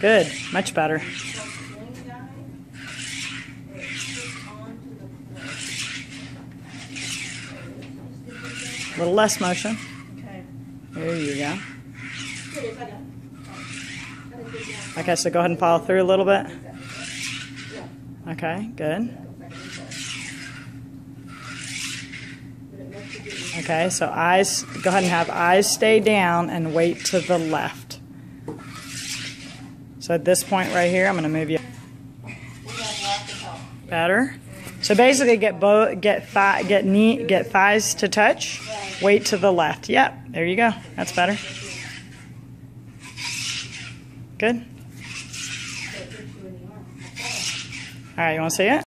Good, much better. A little less motion. Okay. There you go. Okay, so go ahead and follow through a little bit. Okay, good. Okay, so eyes, go ahead and have eyes stay down and weight to the left. So at this point right here, I'm going to move you better. So basically, get both, get thigh, get knee, get thighs to touch, weight to the left. Yep, there you go. That's better. Good. All right, you want to see it?